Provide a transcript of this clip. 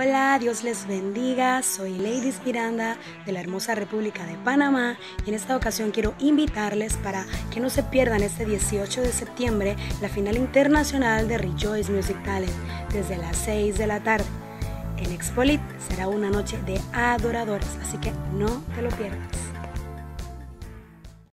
Hola, Dios les bendiga. Soy Lady Miranda de la hermosa República de Panamá y en esta ocasión quiero invitarles para que no se pierdan este 18 de septiembre la final internacional de Rejoice Music Talent desde las 6 de la tarde. En Expolit será una noche de adoradores, así que no te lo pierdas.